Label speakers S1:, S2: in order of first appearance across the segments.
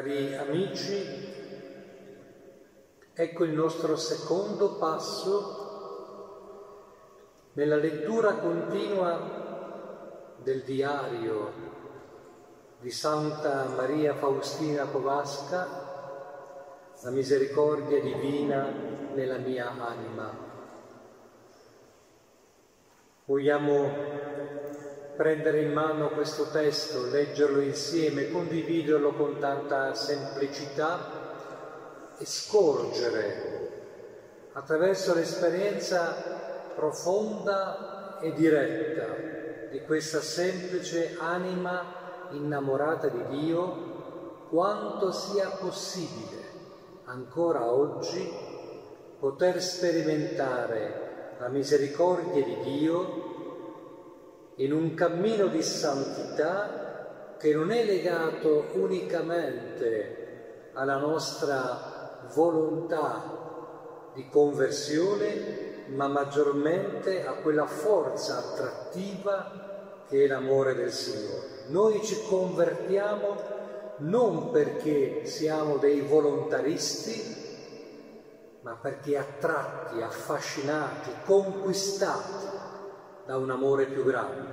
S1: Cari amici, ecco il nostro secondo passo nella lettura continua del diario di Santa Maria Faustina Kowalska, la misericordia divina nella mia anima. Vogliamo prendere in mano questo testo, leggerlo insieme, condividerlo con tanta semplicità e scorgere attraverso l'esperienza profonda e diretta di questa semplice anima innamorata di Dio, quanto sia possibile ancora oggi poter sperimentare la misericordia di Dio in un cammino di santità che non è legato unicamente alla nostra volontà di conversione, ma maggiormente a quella forza attrattiva che è l'amore del Signore. Noi ci convertiamo non perché siamo dei volontaristi, ma perché attratti, affascinati, conquistati da un amore più grande.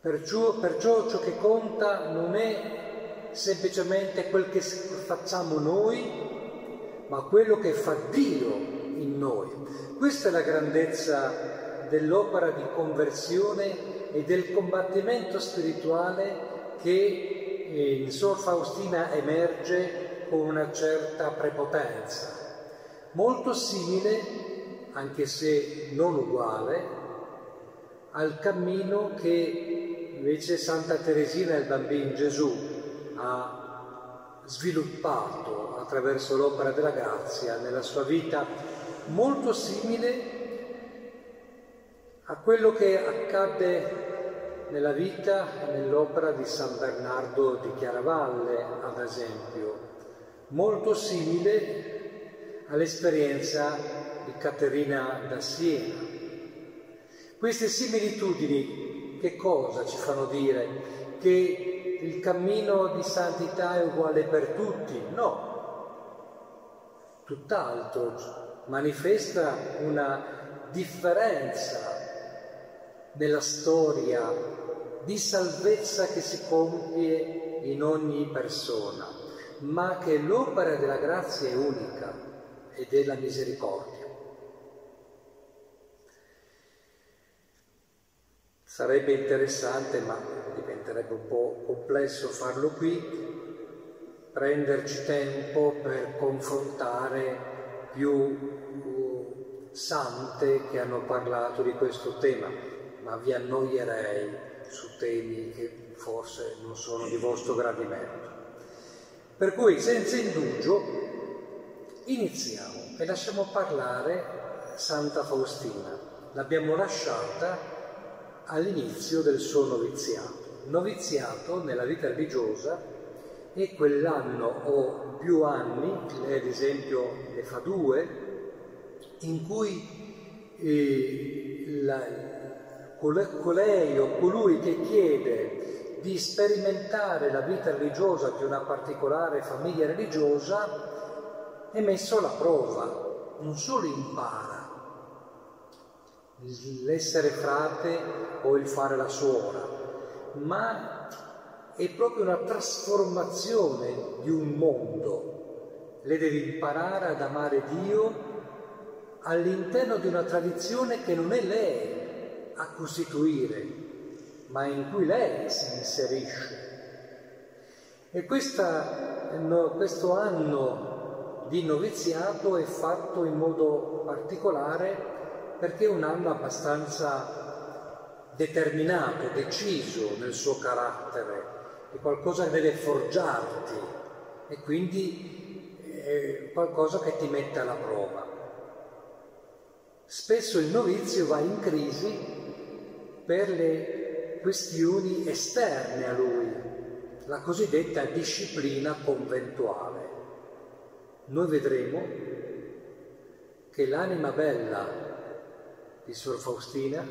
S1: Perciò, perciò ciò che conta non è semplicemente quel che facciamo noi, ma quello che fa Dio in noi. Questa è la grandezza dell'opera di conversione e del combattimento spirituale che in Sor Faustina emerge con una certa prepotenza, molto simile anche se non uguale, al cammino che invece Santa Teresina e il bambino Gesù ha sviluppato attraverso l'opera della grazia nella sua vita, molto simile a quello che accadde nella vita e nell'opera di San Bernardo di Chiaravalle, ad esempio, molto simile all'esperienza di Caterina da Siena. Queste similitudini che cosa ci fanno dire? Che il cammino di santità è uguale per tutti? No, tutt'altro, manifesta una differenza nella storia di salvezza che si compie in ogni persona, ma che l'opera della grazia è unica e della misericordia. Sarebbe interessante, ma diventerebbe un po' complesso farlo qui, prenderci tempo per confrontare più uh, sante che hanno parlato di questo tema, ma vi annoierei su temi che forse non sono di vostro gradimento. Per cui, senza indugio, iniziamo e lasciamo parlare Santa Faustina. L'abbiamo lasciata all'inizio del suo noviziato. Noviziato nella vita religiosa è quell'anno o più anni, lei ad esempio ne fa due, in cui eh, la, colei o colui che chiede di sperimentare la vita religiosa di una particolare famiglia religiosa è messo alla prova, non solo impara, l'essere frate o il fare la suora, ma è proprio una trasformazione di un mondo. Lei deve imparare ad amare Dio all'interno di una tradizione che non è lei a costituire, ma in cui lei si inserisce. E questa, no, questo anno di noviziato è fatto in modo particolare perché è un anno abbastanza determinato, deciso nel suo carattere, è qualcosa che deve forgiarti e quindi è qualcosa che ti mette alla prova. Spesso il novizio va in crisi per le questioni esterne a lui, la cosiddetta disciplina conventuale. Noi vedremo che l'anima bella di Sor Faustina,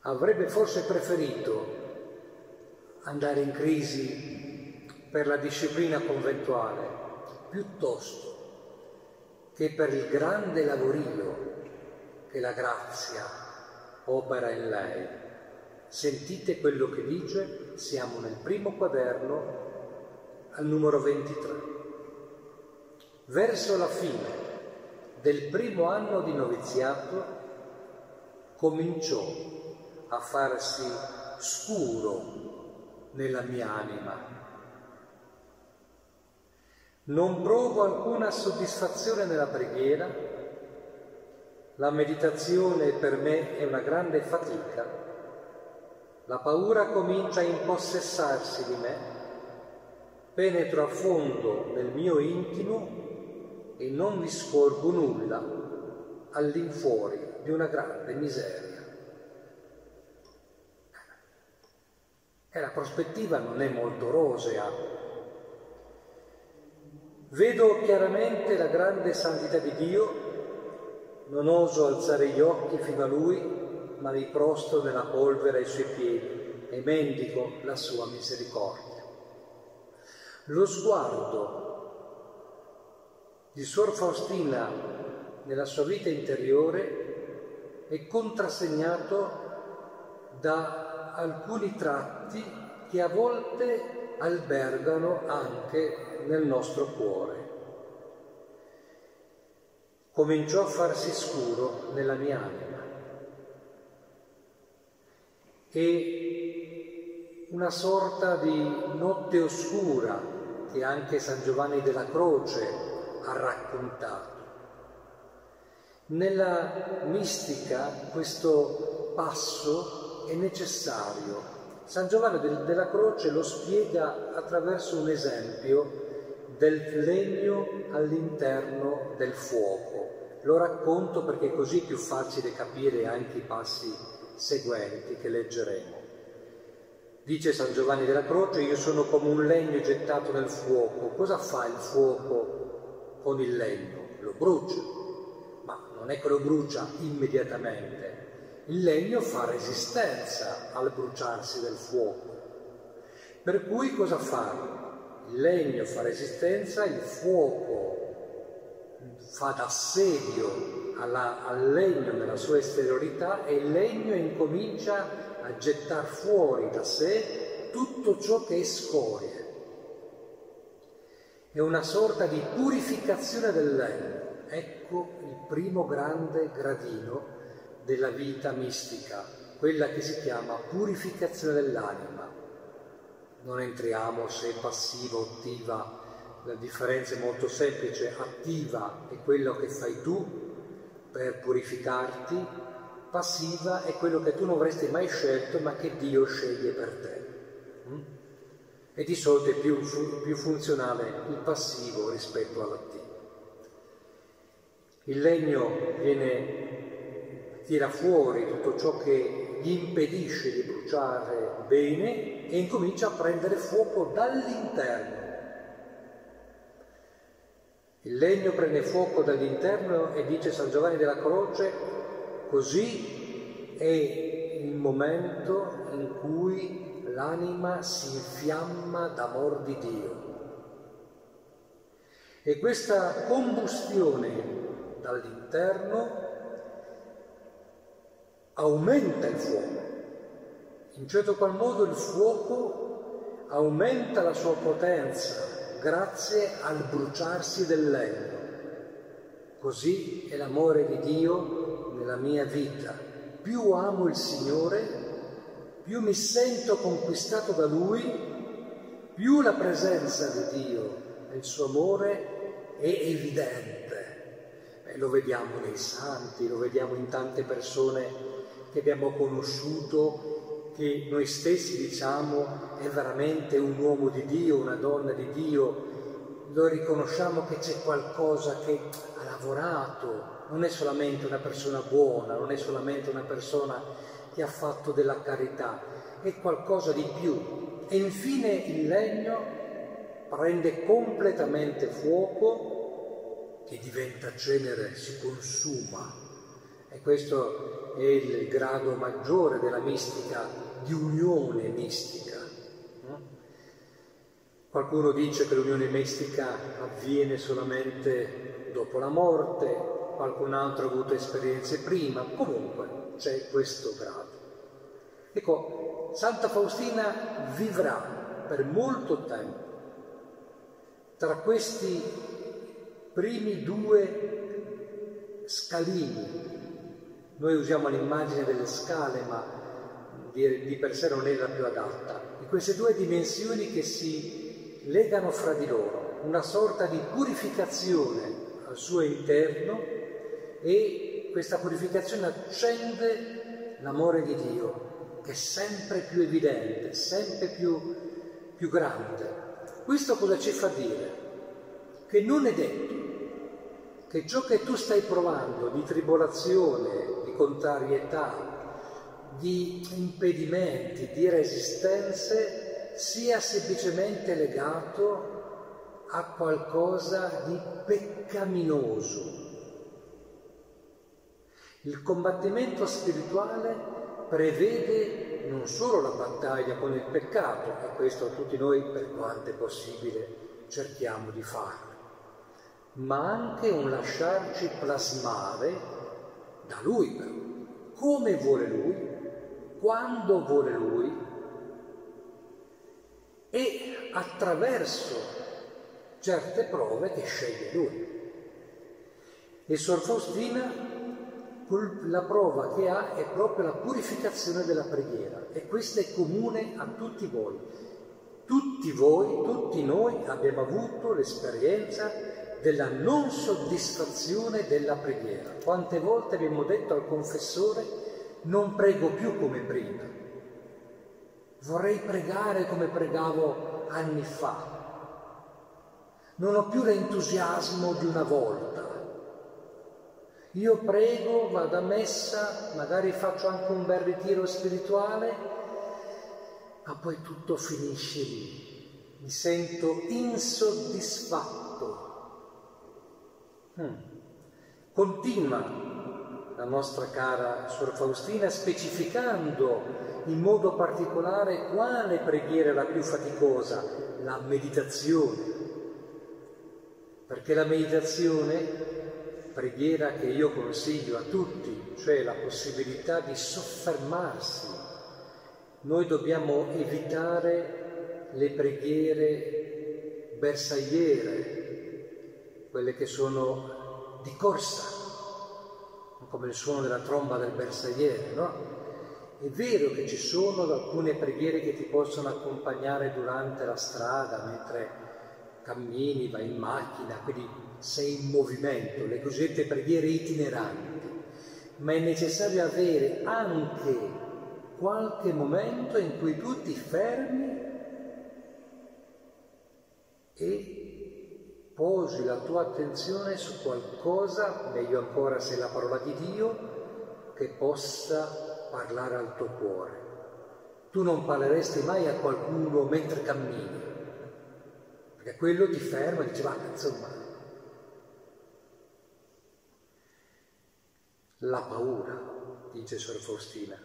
S1: avrebbe forse preferito andare in crisi per la disciplina conventuale, piuttosto che per il grande lavorio che la grazia opera in lei. Sentite quello che dice, siamo nel primo quaderno al numero 23. Verso la fine del primo anno di noviziato cominciò a farsi scuro nella mia anima. Non provo alcuna soddisfazione nella preghiera, la meditazione per me è una grande fatica, la paura comincia a impossessarsi di me, penetro a fondo nel mio intimo e non vi scorgo nulla all'infuori di una grande miseria. E la prospettiva non è molto rosea. Vedo chiaramente la grande santità di Dio, non oso alzare gli occhi fino a Lui, ma mi prostro nella polvere ai Suoi piedi e mendico la Sua misericordia. Lo sguardo di Suor Faustina nella sua vita interiore è contrassegnato da alcuni tratti che a volte albergano anche nel nostro cuore. Cominciò a farsi scuro nella mia anima e una sorta di notte oscura che anche San Giovanni della Croce ha raccontato nella mistica questo passo è necessario. San Giovanni della Croce lo spiega attraverso un esempio del legno all'interno del fuoco. Lo racconto perché è così più facile capire anche i passi seguenti che leggeremo. Dice San Giovanni della Croce, io sono come un legno gettato nel fuoco. Cosa fa il fuoco con il legno? Lo brucia non è che lo brucia immediatamente, il legno fa resistenza al bruciarsi del fuoco. Per cui cosa fa? Il legno fa resistenza, il fuoco fa d'assedio alla, al legno nella sua esteriorità e il legno incomincia a gettare fuori da sé tutto ciò che è scorie. È una sorta di purificazione del legno. Ecco il primo grande gradino della vita mistica, quella che si chiama purificazione dell'anima. Non entriamo se passiva o attiva, la differenza è molto semplice, attiva è quello che fai tu per purificarti, passiva è quello che tu non avresti mai scelto ma che Dio sceglie per te. E di solito è più, più funzionale il passivo rispetto all'attivo. Il legno viene, tira fuori tutto ciò che gli impedisce di bruciare bene e incomincia a prendere fuoco dall'interno. Il legno prende fuoco dall'interno e dice San Giovanni della Croce, così è il momento in cui l'anima si infiamma d'amor di Dio. E questa combustione dall'interno aumenta il fuoco. In certo qual modo il fuoco aumenta la sua potenza grazie al bruciarsi del. Così è l'amore di Dio nella mia vita. Più amo il Signore, più mi sento conquistato da Lui, più la presenza di Dio il suo amore è evidente. Eh, lo vediamo nei santi, lo vediamo in tante persone che abbiamo conosciuto, che noi stessi diciamo è veramente un uomo di Dio, una donna di Dio, lo riconosciamo che c'è qualcosa che ha lavorato, non è solamente una persona buona, non è solamente una persona che ha fatto della carità, è qualcosa di più. E infine il legno prende completamente fuoco che diventa cenere, si consuma. E questo è il grado maggiore della mistica, di unione mistica. Qualcuno dice che l'unione mistica avviene solamente dopo la morte, qualcun altro ha avuto esperienze prima, comunque c'è questo grado. Ecco, Santa Faustina vivrà per molto tempo tra questi primi due scalini. Noi usiamo l'immagine delle scale, ma di, di per sé non è la più adatta. Di queste due dimensioni che si legano fra di loro, una sorta di purificazione al suo interno e questa purificazione accende l'amore di Dio, che è sempre più evidente, sempre più, più grande. Questo cosa ci fa dire? Che non è detto che ciò che tu stai provando di tribolazione, di contrarietà, di impedimenti, di resistenze, sia semplicemente legato a qualcosa di peccaminoso. Il combattimento spirituale prevede non solo la battaglia con il peccato, e questo tutti noi per quanto è possibile cerchiamo di fare, ma anche un lasciarci plasmare da Lui, come vuole Lui, quando vuole Lui e attraverso certe prove che sceglie Lui. E Sor Faustina la prova che ha è proprio la purificazione della preghiera e questa è comune a tutti voi. Tutti voi, tutti noi abbiamo avuto l'esperienza della non soddisfazione della preghiera. Quante volte abbiamo detto al confessore non prego più come prima, vorrei pregare come pregavo anni fa, non ho più l'entusiasmo di una volta, io prego, vado a messa, magari faccio anche un bel ritiro spirituale, ma poi tutto finisce lì. Mi sento insoddisfatto. Hmm. Continua la nostra cara Suor Faustina specificando in modo particolare quale preghiera è la più faticosa, la meditazione. Perché la meditazione preghiera che io consiglio a tutti, cioè la possibilità di soffermarsi. Noi dobbiamo evitare le preghiere bersagliere, quelle che sono di corsa, come il suono della tromba del bersagliere, no? È vero che ci sono alcune preghiere che ti possono accompagnare durante la strada, mentre cammini, vai in macchina, quindi sei in movimento, le cosiddette preghiere itineranti, ma è necessario avere anche qualche momento in cui tu ti fermi e posi la tua attenzione su qualcosa, meglio ancora se è la parola di Dio, che possa parlare al tuo cuore. Tu non parleresti mai a qualcuno mentre cammini, perché quello ti ferma e dice, va, insomma, La paura, dice Sor Faustina,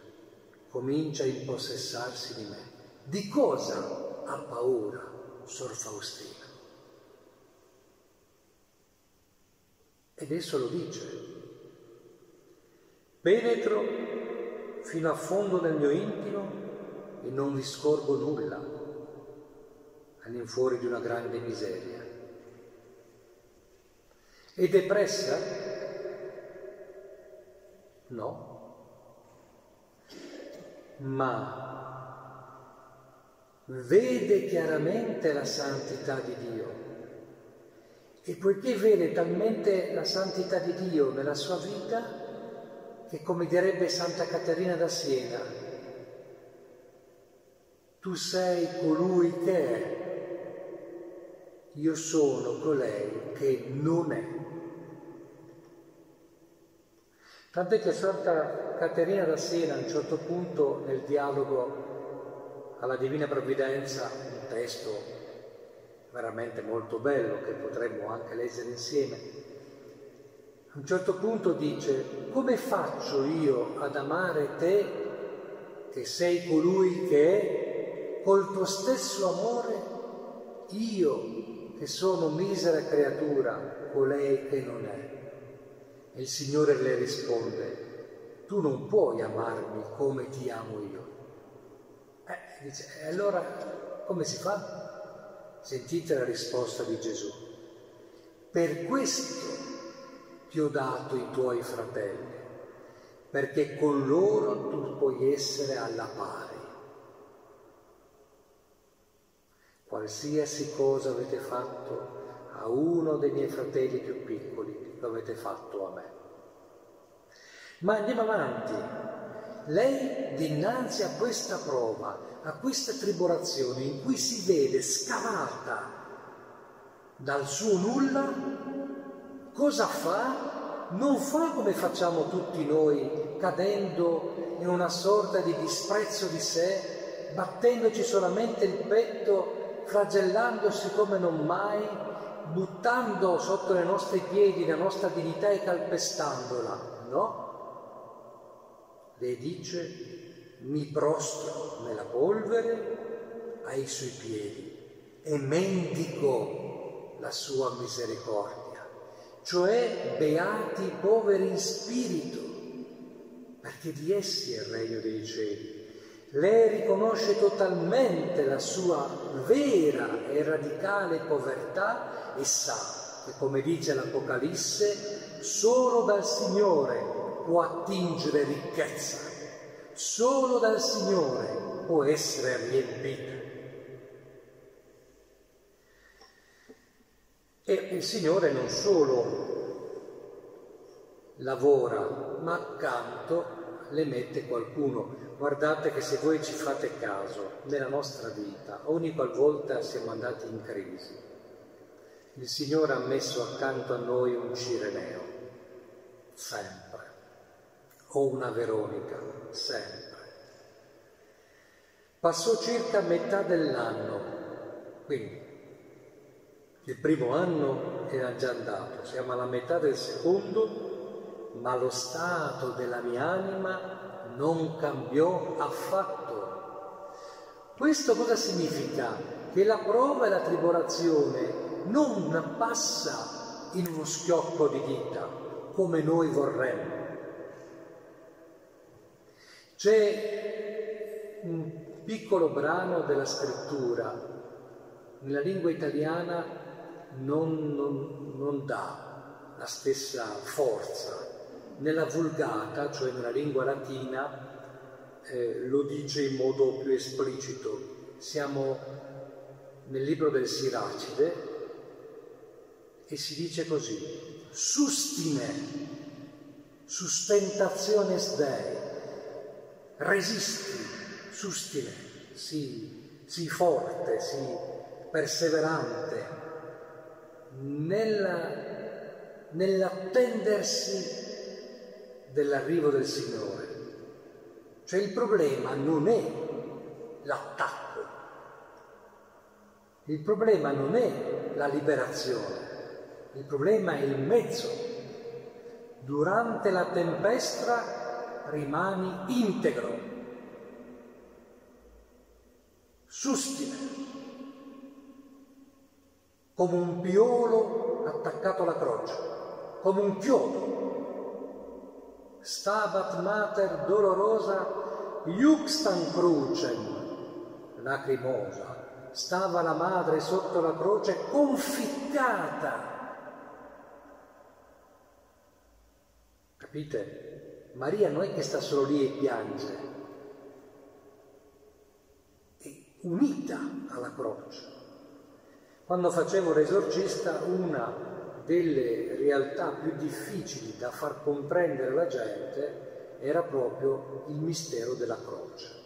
S1: comincia a impossessarsi di me. Di cosa ha paura Sor Faustina? Ed esso lo dice. Penetro fino a fondo nel mio intimo e non vi scorgo nulla all'infuori di una grande miseria. E depressa No, ma vede chiaramente la santità di Dio. E poiché vede talmente la santità di Dio nella sua vita, che come direbbe Santa Caterina da Siena, tu sei colui che è, io sono colei che non è. Tant'è che Santa Caterina da Siena a un certo punto nel dialogo alla Divina Provvidenza, un testo veramente molto bello che potremmo anche leggere insieme, a un certo punto dice, come faccio io ad amare te che sei colui che è col tuo stesso amore io che sono misera creatura, colei che non è. E il Signore le risponde, tu non puoi amarmi come ti amo io. Eh, dice, e allora come si fa? Sentite la risposta di Gesù. Per questo ti ho dato i tuoi fratelli, perché con loro tu puoi essere alla pari. Qualsiasi cosa avete fatto a uno dei miei fratelli più piccoli, lo avete fatto a me. Ma andiamo avanti. Lei dinanzi a questa prova, a questa tribolazione in cui si vede scavata dal suo nulla, cosa fa? Non fa come facciamo tutti noi, cadendo in una sorta di disprezzo di sé, battendoci solamente il petto flagellandosi come non mai, buttando sotto i nostri piedi la nostra dignità e calpestandola, no? Lei dice, mi prostro nella polvere ai suoi piedi e mendico la sua misericordia, cioè beati i poveri in spirito, perché di essi è il regno dei cieli. Lei riconosce totalmente la sua vera e radicale povertà e sa che, come dice l'Apocalisse, solo dal Signore può attingere ricchezza, solo dal Signore può essere riempita. E il Signore non solo lavora, ma accanto le mette qualcuno Guardate che se voi ci fate caso, nella nostra vita, ogni qualvolta siamo andati in crisi, il Signore ha messo accanto a noi un Cireneo, sempre, o una Veronica, sempre. Passò circa metà dell'anno, quindi il primo anno era già andato, siamo alla metà del secondo, ma lo stato della mia anima non cambiò affatto. Questo cosa significa? Che la prova e la tribolazione non passa in uno schiocco di dita come noi vorremmo. C'è un piccolo brano della scrittura, nella lingua italiana non, non, non dà la stessa forza, nella vulgata, cioè nella lingua latina, eh, lo dice in modo più esplicito. Siamo nel libro del Siracide e si dice così, sustine, sustentazione dei, resisti, sustine, sii, sii forte, sii perseverante nella, nell'attendersi dell'arrivo del Signore. Cioè il problema non è l'attacco, il problema non è la liberazione, il problema è il mezzo. Durante la tempesta rimani integro, sustine, come un piolo attaccato alla croce, come un chiodo. Stabat mater dolorosa iuxtan crucem, lacrimosa, stava la madre sotto la croce conficcata. Capite? Maria non è che sta solo lì e piange, è unita alla croce. Quando facevo l'esorcista, una delle realtà più difficili da far comprendere alla gente era proprio il mistero della croce.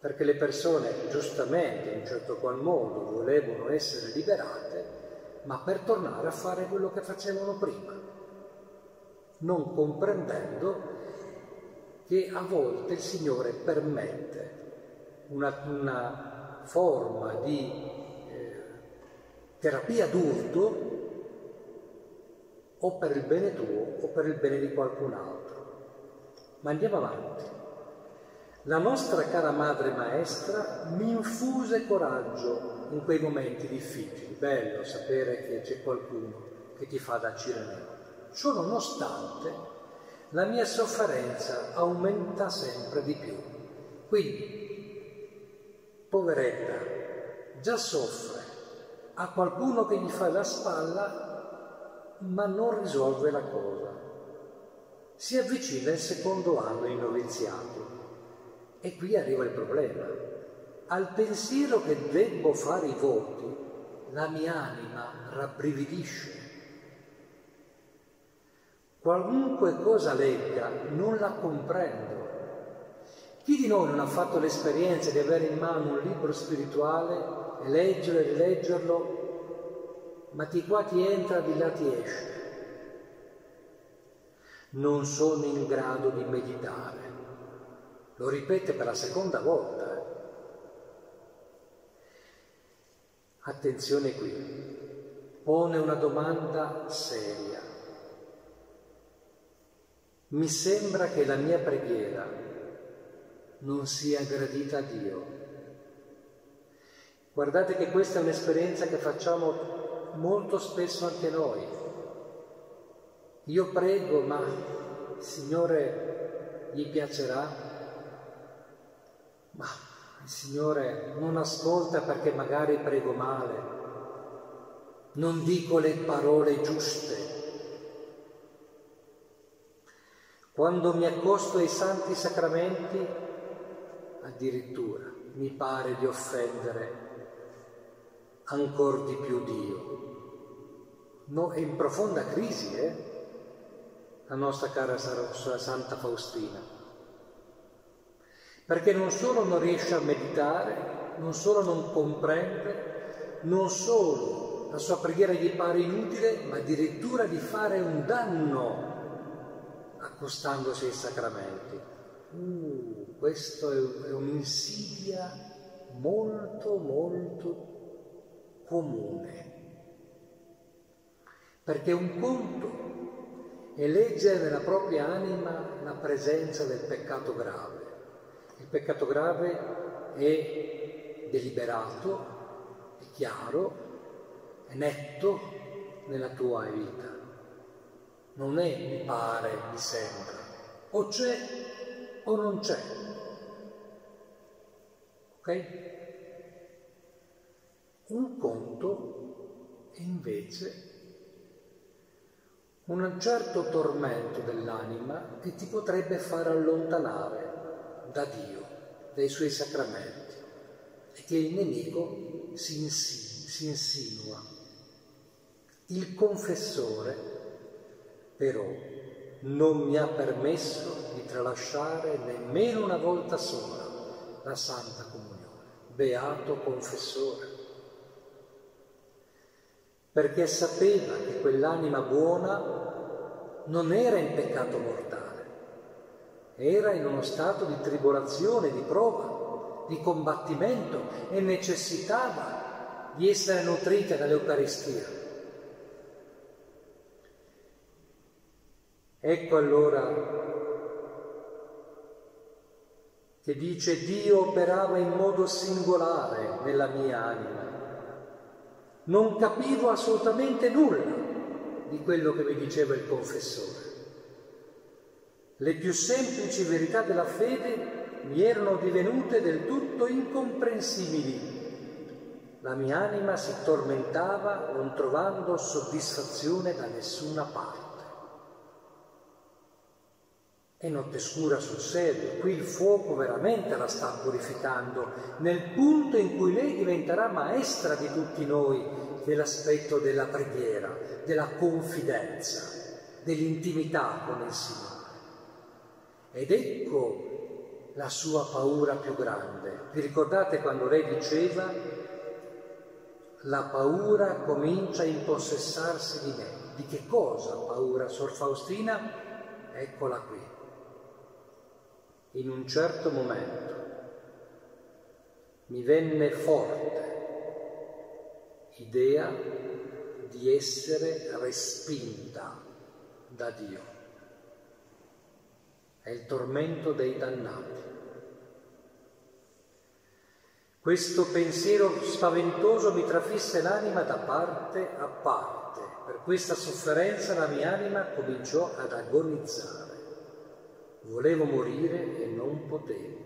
S1: Perché le persone giustamente, in un certo qual modo, volevano essere liberate, ma per tornare a fare quello che facevano prima, non comprendendo che a volte il Signore permette una, una forma di eh, terapia d'urto o per il bene tuo o per il bene di qualcun altro. Ma andiamo avanti. La nostra cara madre maestra mi infuse coraggio in quei momenti difficili. Bello sapere che c'è qualcuno che ti fa da cireneo. Ciò nonostante, la mia sofferenza aumenta sempre di più. Quindi, poveretta, già soffre, ha qualcuno che gli fa la spalla, ma non risolve la cosa. Si avvicina il secondo anno in noviziato e qui arriva il problema. Al pensiero che debbo fare i voti, la mia anima rabbrividisce. Qualunque cosa legga non la comprendo. Chi di noi non ha fatto l'esperienza di avere in mano un libro spirituale e leggerlo e rileggerlo, ma di qua ti entra, di là ti esce? Non sono in grado di meditare. Lo ripete per la seconda volta. Eh. Attenzione qui, pone una domanda seria. Mi sembra che la mia preghiera non sia gradita a Dio. Guardate che questa è un'esperienza che facciamo molto spesso anche noi. Io prego, ma il Signore gli piacerà? Ma il Signore non ascolta perché magari prego male, non dico le parole giuste. Quando mi accosto ai santi sacramenti, addirittura mi pare di offendere ancora di più Dio. No, è in profonda crisi, eh? La nostra cara Santa Faustina perché non solo non riesce a meditare, non solo non comprende, non solo la sua preghiera gli pare inutile, ma addirittura di fare un danno accostandosi ai sacramenti. Uh, questo è, è un'insidia molto, molto comune. Perché un conto è leggere nella propria anima la presenza del peccato grave il peccato grave è deliberato, è chiaro, è netto nella tua vita. Non è mi pare, mi sembra. O c'è o non c'è. Ok? Un conto è invece un certo tormento dell'anima che ti potrebbe far allontanare da Dio, dai suoi sacramenti, e che il nemico si, insi- si insinua. Il confessore, però, non mi ha permesso di tralasciare nemmeno una volta sola la Santa Comunione. Beato confessore. Perché sapeva che quell'anima buona non era in peccato mortale era in uno stato di tribolazione, di prova, di combattimento e necessitava di essere nutrita dall'Eucaristia. Ecco allora che dice Dio operava in modo singolare nella mia anima. Non capivo assolutamente nulla di quello che mi diceva il confessore. Le più semplici verità della fede mi erano divenute del tutto incomprensibili. La mia anima si tormentava non trovando soddisfazione da nessuna parte. E notte scura sul serio, qui il fuoco veramente la sta purificando, nel punto in cui lei diventerà maestra di tutti noi dell'aspetto della preghiera, della confidenza, dell'intimità con il Signore. Ed ecco la sua paura più grande. Vi ricordate quando lei diceva la paura comincia a impossessarsi di me. Di che cosa paura, Sor Faustina? Eccola qui. In un certo momento mi venne forte idea di essere respinta da Dio è il tormento dei dannati. Questo pensiero spaventoso mi trafisse l'anima da parte a parte. Per questa sofferenza la mia anima cominciò ad agonizzare. Volevo morire e non potevo.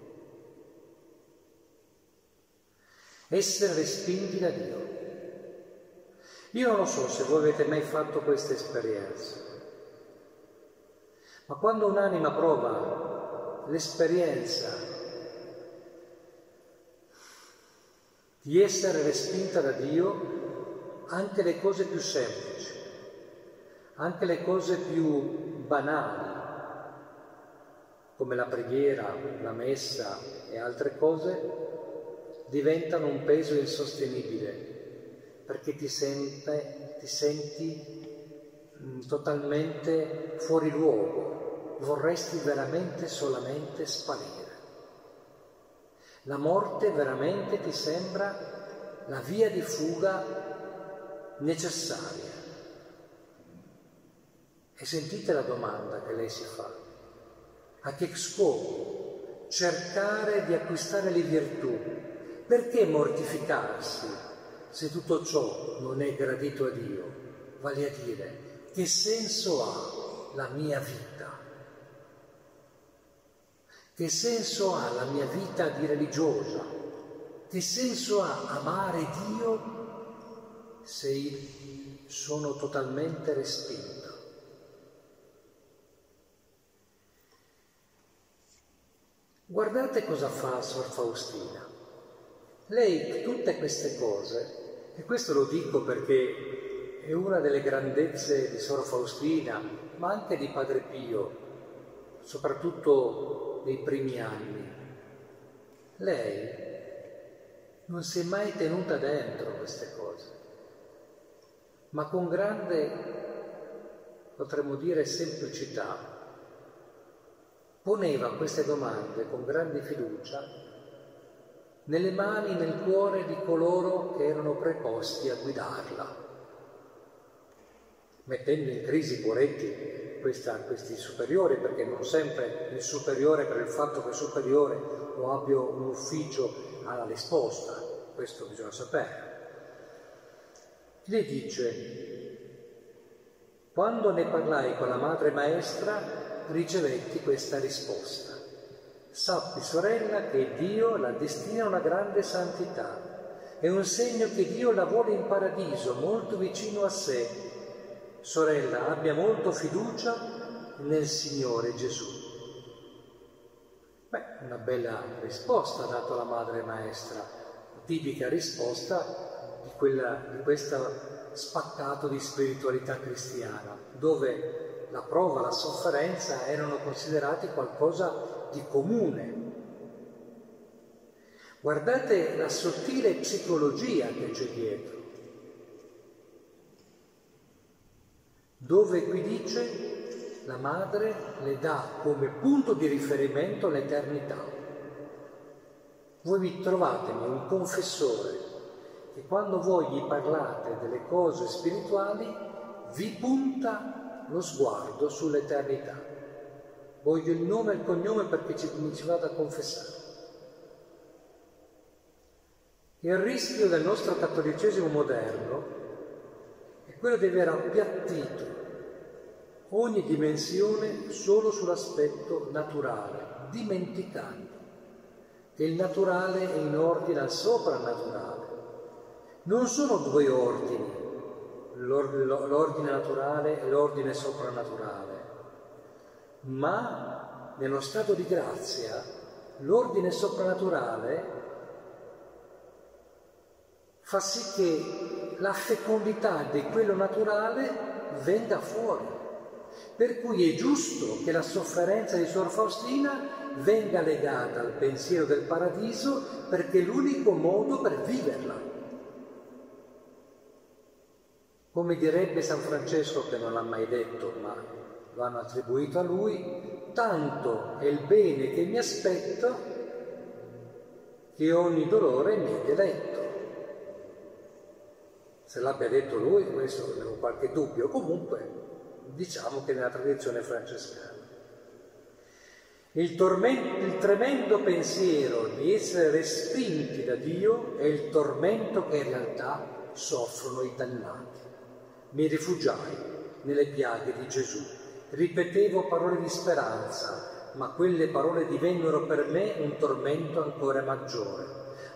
S1: Essere respinti da Dio. Io non so se voi avete mai fatto questa esperienza, ma quando un'anima prova l'esperienza di essere respinta da Dio, anche le cose più semplici, anche le cose più banali, come la preghiera, la messa e altre cose, diventano un peso insostenibile, perché ti, sente, ti senti mm, totalmente fuori luogo, vorresti veramente solamente sparire. La morte veramente ti sembra la via di fuga necessaria. E sentite la domanda che lei si fa. A che scopo? Cercare di acquistare le virtù. Perché mortificarsi se tutto ciò non è gradito a Dio? Vale a dire, che senso ha la mia vita? Che senso ha la mia vita di religiosa? Che senso ha amare Dio se sono totalmente respinto? Guardate cosa fa Sor Faustina. Lei tutte queste cose, e questo lo dico perché è una delle grandezze di Sor Faustina, ma anche di Padre Pio, soprattutto nei primi anni. Lei non si è mai tenuta dentro queste cose, ma con grande, potremmo dire, semplicità poneva queste domande con grande fiducia nelle mani, nel cuore di coloro che erano preposti a guidarla, mettendo in crisi poretti questa, questi superiori, perché non sempre il superiore, per il fatto che il superiore o abbia un ufficio, ha la risposta, questo bisogna sapere. Le dice, quando ne parlai con la madre maestra, ricevetti questa risposta. Sappi, sorella, che Dio la destina a una grande santità. È un segno che Dio la vuole in paradiso, molto vicino a sé. Sorella, abbia molto fiducia nel Signore Gesù. Beh, una bella risposta ha dato la madre maestra, tipica risposta di, quella, di questo spaccato di spiritualità cristiana, dove la prova, la sofferenza erano considerati qualcosa di comune. Guardate la sottile psicologia che c'è dietro, dove qui dice la madre le dà come punto di riferimento l'eternità. Voi vi trovatemi un confessore che quando voi gli parlate delle cose spirituali vi punta lo sguardo sull'eternità. Voglio il nome e il cognome perché ci, mi ci vado a confessare. Il rischio del nostro cattolicesimo moderno è quello di aver appiattito ogni dimensione solo sull'aspetto naturale, dimenticando che il naturale è in ordine al soprannaturale. Non sono due ordini, l'ordine naturale e l'ordine soprannaturale, ma nello stato di grazia l'ordine soprannaturale fa sì che la fecondità di quello naturale venga fuori. Per cui è giusto che la sofferenza di Sor Faustina venga legata al pensiero del paradiso perché è l'unico modo per viverla. Come direbbe San Francesco, che non l'ha mai detto, ma lo hanno attribuito a lui, tanto è il bene che mi aspetto che ogni dolore mi è diletto. Se l'abbia detto lui, questo ho qualche dubbio, comunque diciamo che nella tradizione francescana. Il, tormento, il tremendo pensiero di essere respinti da Dio è il tormento che in realtà soffrono i dannati. Mi rifugiai nelle piaghe di Gesù, ripetevo parole di speranza, ma quelle parole divennero per me un tormento ancora maggiore.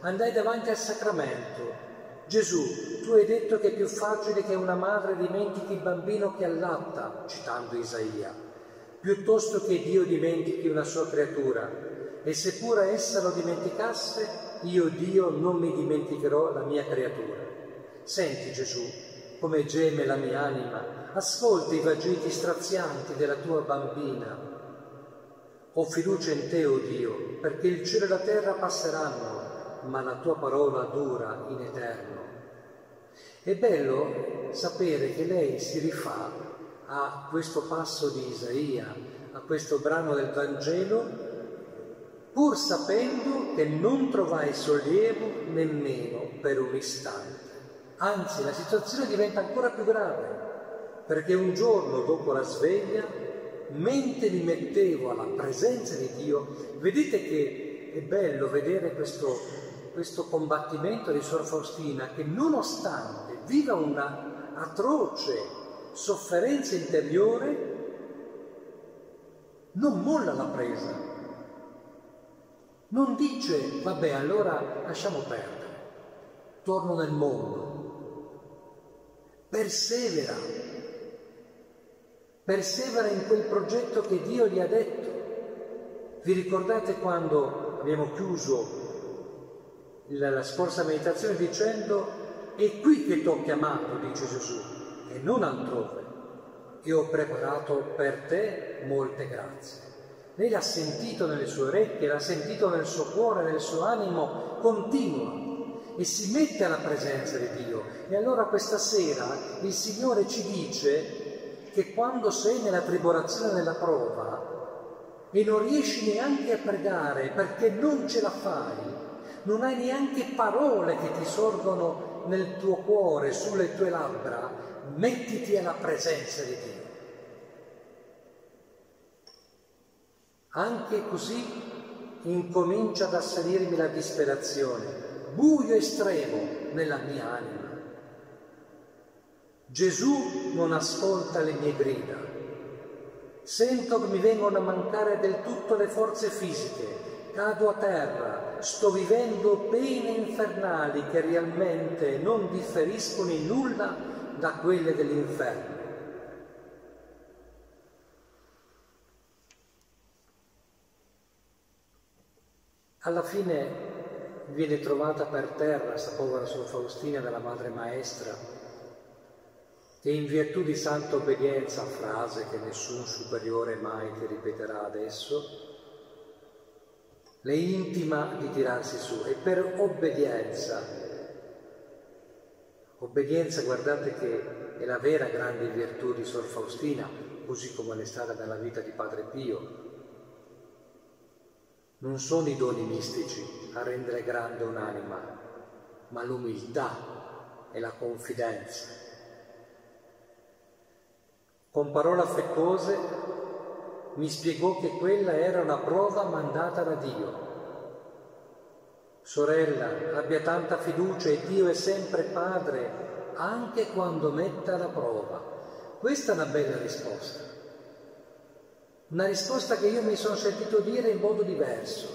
S1: Andai davanti al sacramento. Gesù, tu hai detto che è più facile che una madre dimentichi il bambino che allatta, citando Isaia piuttosto che Dio dimentichi una sua creatura. E seppure essa lo dimenticasse, io Dio non mi dimenticherò la mia creatura. Senti Gesù, come geme la mia anima, ascolta i vagiti strazianti della tua bambina. Ho fiducia in te, o oh Dio, perché il cielo e la terra passeranno, ma la tua parola dura in eterno. È bello sapere che lei si rifà a questo passo di Isaia, a questo brano del Vangelo, pur sapendo che non trovai sollievo nemmeno per un istante. Anzi, la situazione diventa ancora più grave, perché un giorno dopo la sveglia, mentre mi mettevo alla presenza di Dio, vedete che è bello vedere questo, questo combattimento di Sor Faustina che nonostante viva una atroce sofferenza interiore, non molla la presa. Non dice, vabbè, allora lasciamo perdere, torno nel mondo. Persevera, persevera in quel progetto che Dio gli ha detto. Vi ricordate quando abbiamo chiuso la, la scorsa meditazione dicendo è qui che ti ho chiamato, dice Gesù e non altrove. E ho preparato per te molte grazie. Lei l'ha sentito nelle sue orecchie, l'ha sentito nel suo cuore, nel suo animo, continua e si mette alla presenza di Dio. E allora questa sera il Signore ci dice che quando sei nella tribolazione, nella prova, e non riesci neanche a pregare perché non ce la fai, non hai neanche parole che ti sorgono nel tuo cuore, sulle tue labbra, mettiti alla presenza di Dio. Anche così incomincia ad assalirmi la disperazione, buio estremo nella mia anima. Gesù non ascolta le mie grida. Sento che mi vengono a mancare del tutto le forze fisiche, cado a terra, sto vivendo pene infernali che realmente non differiscono in nulla da quelle dell'inferno. Alla fine viene trovata per terra questa povera Sor Faustina dalla Madre Maestra, che in virtù di santa obbedienza, frase che nessun superiore mai ti ripeterà adesso, le intima di tirarsi su e per obbedienza Obbedienza, guardate che è la vera grande virtù di Sor Faustina, così come è stata nella vita di Padre Pio. Non sono i doni mistici a rendere grande un'anima, ma l'umiltà e la confidenza. Con parole affettuose mi spiegò che quella era una prova mandata da Dio Sorella, abbia tanta fiducia e Dio è sempre Padre, anche quando metta la prova. Questa è una bella risposta. Una risposta che io mi sono sentito dire in modo diverso.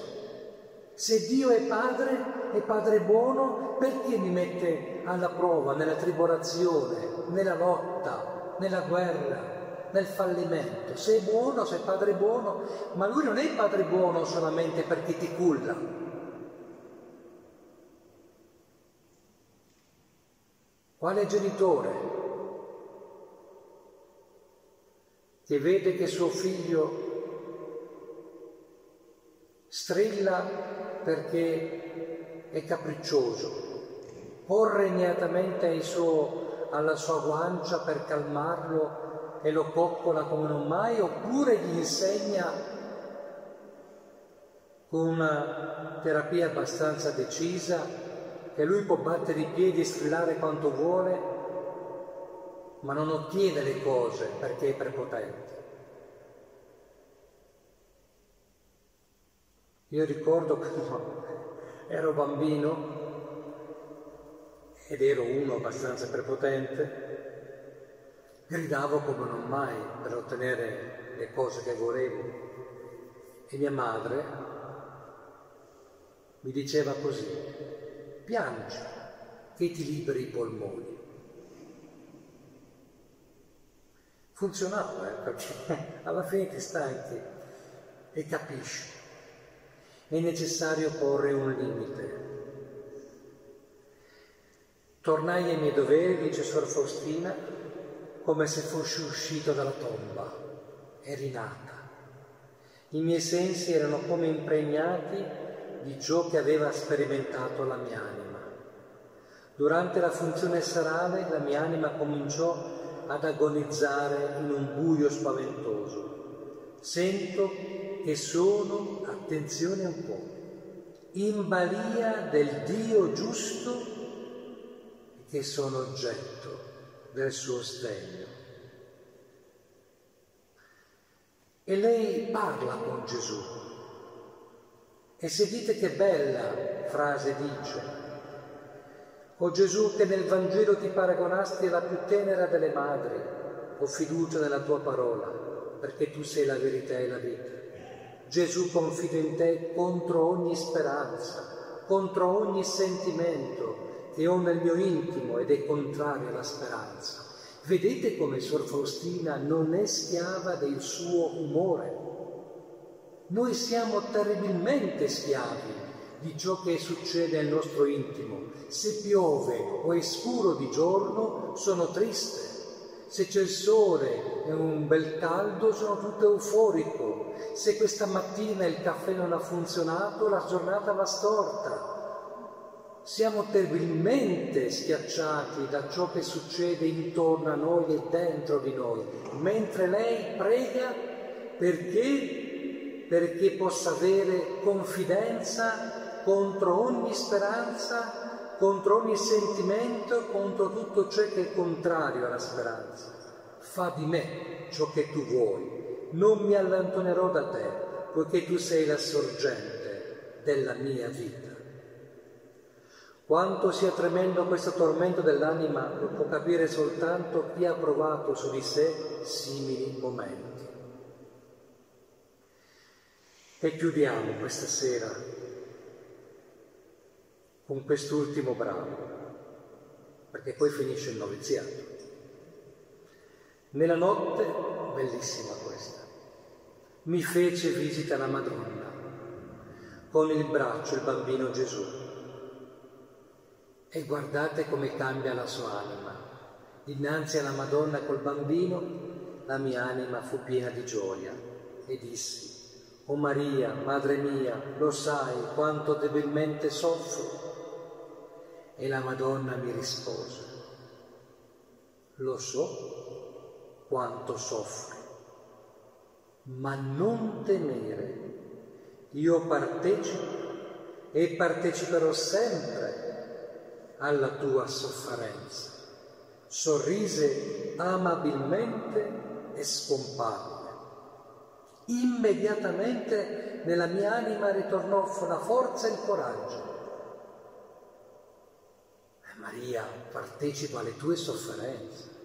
S1: Se Dio è Padre, è Padre buono, perché mi mette alla prova, nella tribolazione, nella lotta, nella guerra, nel fallimento? Se è buono, se è Padre buono, ma Lui non è Padre buono solamente perché ti culla, Quale genitore che vede che suo figlio strilla perché è capriccioso, corre immediatamente suo, alla sua guancia per calmarlo e lo coccola come non mai, oppure gli insegna con una terapia abbastanza decisa che lui può battere i piedi e strillare quanto vuole, ma non ottiene le cose perché è prepotente. Io ricordo quando ero bambino ed ero uno abbastanza prepotente, gridavo come non mai per ottenere le cose che volevo. E mia madre mi diceva così, piangi che ti liberi i polmoni. Funzionava, eh, perché alla fine ti stanchi e capisci. È necessario porre un limite. Tornai ai miei doveri, dice Suor Faustina, come se fossi uscito dalla tomba e rinata. I miei sensi erano come impregnati di ciò che aveva sperimentato la mia anima. Durante la funzione serale la mia anima cominciò ad agonizzare in un buio spaventoso. Sento che sono, attenzione un po', in balia del Dio giusto che sono oggetto del suo sdegno. E lei parla con Gesù. E sentite che bella frase dice. O Gesù che nel Vangelo ti paragonasti alla più tenera delle madri, ho fiducia nella tua parola, perché tu sei la verità e la vita. Gesù confido in te contro ogni speranza, contro ogni sentimento, che ho nel mio intimo ed è contrario alla speranza. Vedete come Sor Faustina non è schiava del suo umore. Noi siamo terribilmente schiavi di ciò che succede nel nostro intimo. Se piove o è scuro di giorno, sono triste. Se c'è il sole e un bel caldo, sono tutto euforico. Se questa mattina il caffè non ha funzionato, la giornata va storta siamo terribilmente schiacciati da ciò che succede intorno a noi e dentro di noi, mentre lei prega perché, perché possa avere confidenza contro ogni speranza, contro ogni sentimento, contro tutto ciò che è contrario alla speranza. Fa di me ciò che tu vuoi, non mi allontanerò da te, poiché tu sei la sorgente della mia vita. Quanto sia tremendo questo tormento dell'anima lo può capire soltanto chi ha provato su di sé simili momenti. E chiudiamo questa sera con quest'ultimo brano, perché poi finisce il noviziato. Nella notte, bellissima questa, mi fece visita la Madonna, con il braccio il bambino Gesù e guardate come cambia la sua anima. Dinanzi alla Madonna col bambino, la mia anima fu piena di gioia e dissi, O Maria, Madre mia, lo sai quanto debilmente soffro? E la Madonna mi rispose, Lo so quanto soffro, ma non temere, io partecipo e parteciperò sempre alla tua sofferenza. Sorrise amabilmente e scomparve. Immediatamente nella mia anima ritornò la forza e il coraggio. Maria partecipa alle tue sofferenze.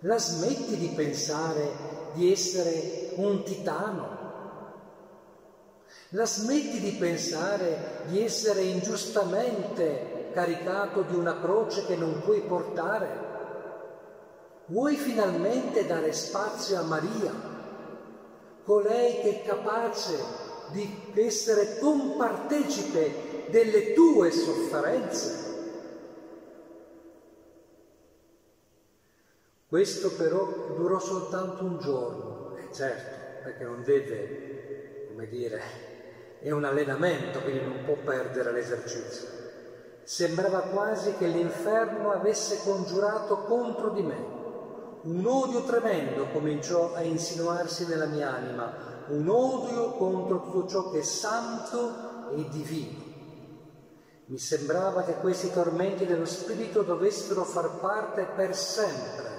S1: La smetti di pensare di essere un titano. La smetti di pensare di essere ingiustamente caricato di una croce che non puoi portare? Vuoi finalmente dare spazio a Maria, colei che è capace di essere compartecipe delle tue sofferenze? Questo però durò soltanto un giorno, e certo, perché non deve, come dire, è un allenamento, quindi non può perdere l'esercizio. Sembrava quasi che l'inferno avesse congiurato contro di me. Un odio tremendo cominciò a insinuarsi nella mia anima, un odio contro tutto ciò che è santo e divino. Mi sembrava che questi tormenti dello spirito dovessero far parte per sempre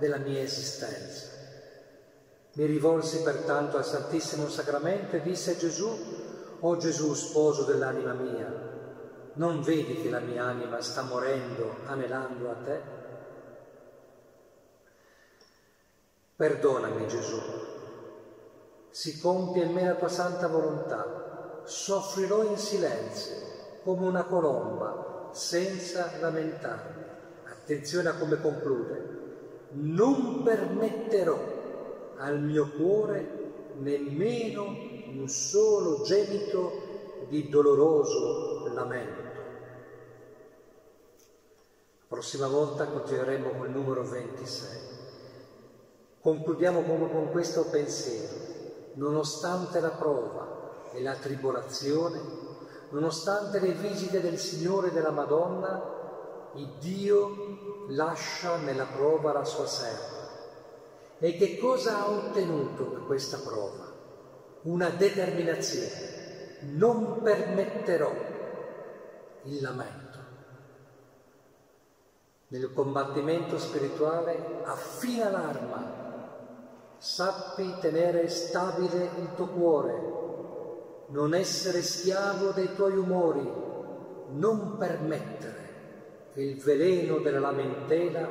S1: della mia esistenza. Mi rivolsi pertanto al Santissimo Sacramento e disse a Gesù, O Gesù, sposo dell'anima mia, non vedi che la mia anima sta morendo anelando a te? Perdonami Gesù, si compie in me la tua santa volontà, soffrirò in silenzio come una colomba senza lamentarmi. Attenzione a come conclude. Non permetterò al mio cuore nemmeno un solo gemito di doloroso lamento. La prossima volta continueremo col numero 26. Concludiamo come con questo pensiero. Nonostante la prova e la tribolazione, nonostante le visite del Signore e della Madonna, il Dio lascia nella prova la sua serva. E che cosa ha ottenuto da questa prova? Una determinazione. Non permetterò il lamento. Nel combattimento spirituale affina l'arma, sappi tenere stabile il tuo cuore, non essere schiavo dei tuoi umori, non permettere che il veleno della lamentela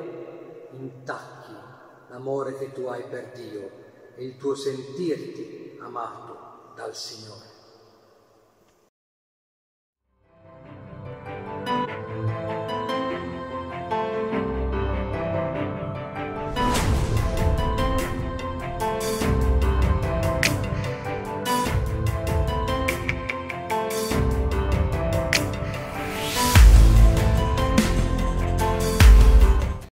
S1: intacchi l'amore che tu hai per Dio e il tuo sentirti amato dal Signore.